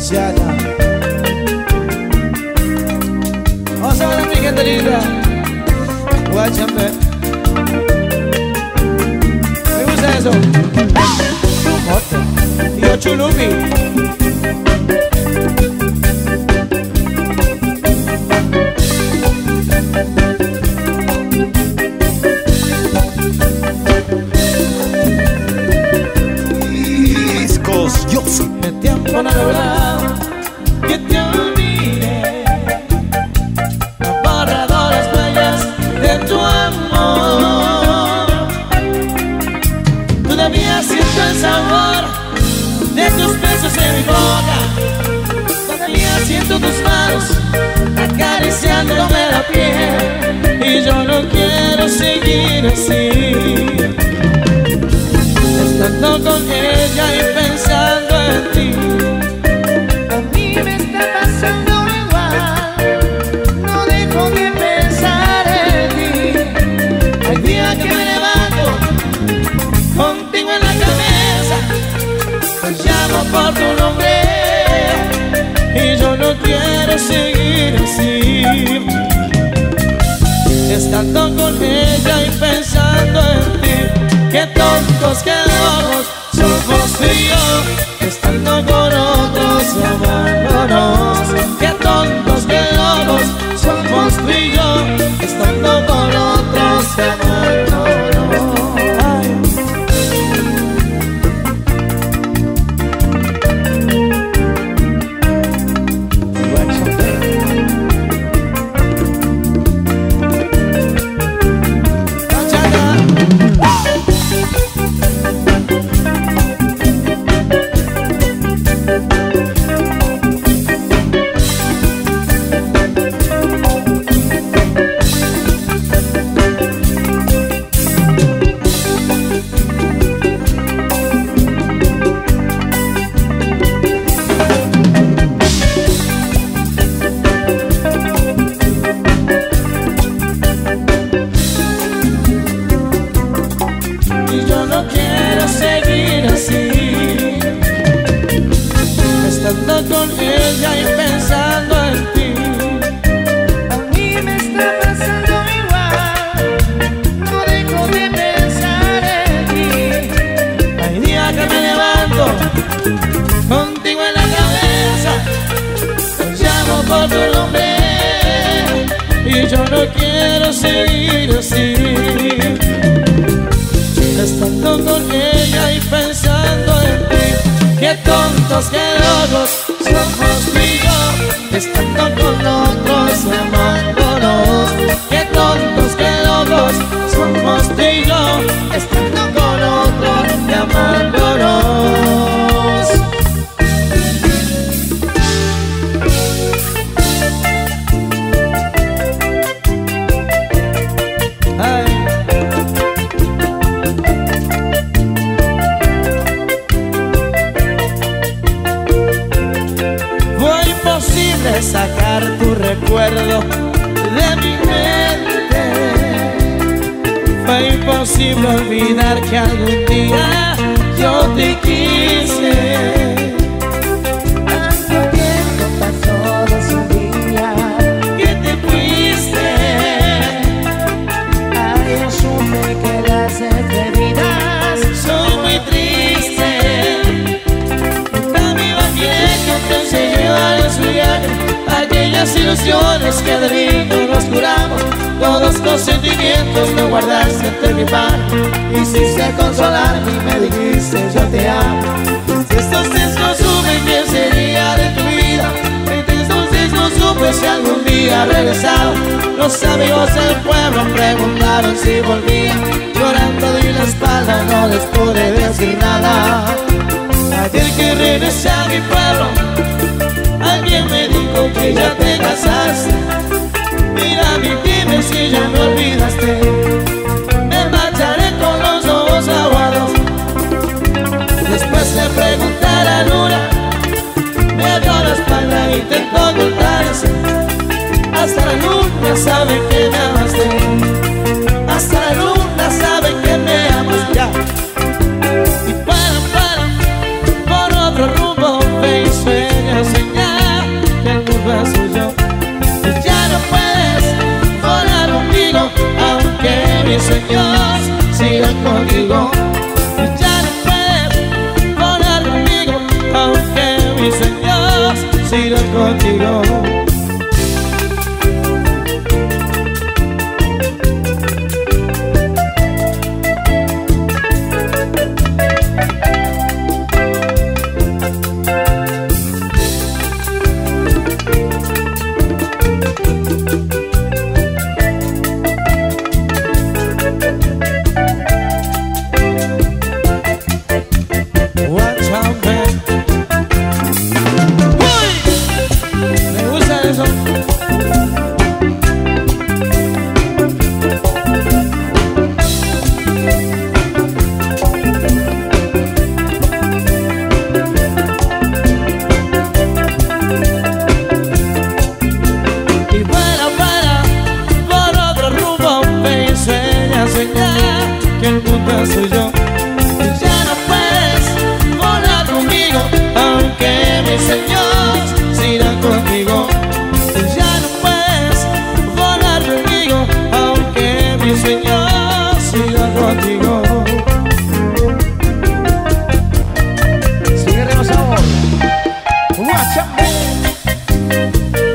siada Osana fikenda linda Wajambe Egusezo Moto Yo chulubi así estando con ella y pensando en ti. A mí me está pasando igual, no dejo de pensar en ti. Hay días que me levanto contigo en la cabeza, te llamo por tu nombre y yo no quiero seguir así. Estando con ella tontos que sacar tu recuerdo de mi mente. Fue imposible olvidar que algún día yo te quise. Aquellas ilusiones que de niño nos curamos. Todos los sentimientos lo guardaste entre mi pan. Hiciste consolarme y me dijiste yo te amo. Entonces no supe quién sería de tu vida. Entonces no supe si algún día regresaba. Los amigos del pueblo preguntaron si volvía. Llorando de la espalda no les pude decir nada. Ayer que regresé a mi pueblo, que ya te casaste. Mira mi dime si ya me olvidaste. Me marcharé con los ojos aguados. Después le pregunté a luna, me dio la espalda e intentó ocultarse. Hasta la luna sabe que me amaste. sigas conmigo. Thank you.